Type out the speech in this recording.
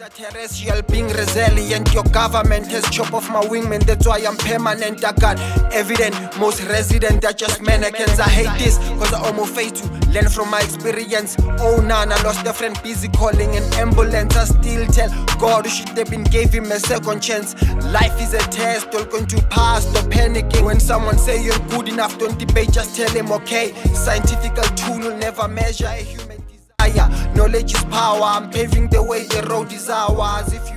Extraterrestrial being resilient, your government has chopped off my wingman. That's why I'm permanent. I got evident, most resident are just mannequins. I hate this, cause I almost face to learn from my experience. Oh, nah, I lost a friend, busy calling an ambulance. I still tell God, should have been gave him a second chance. Life is a test, all going to pass, stop panicking. When someone say you're good enough, don't debate, just tell him okay. Scientific tool will never measure a human desire. Knowledge is power, I'm paving the way, the road is ours. If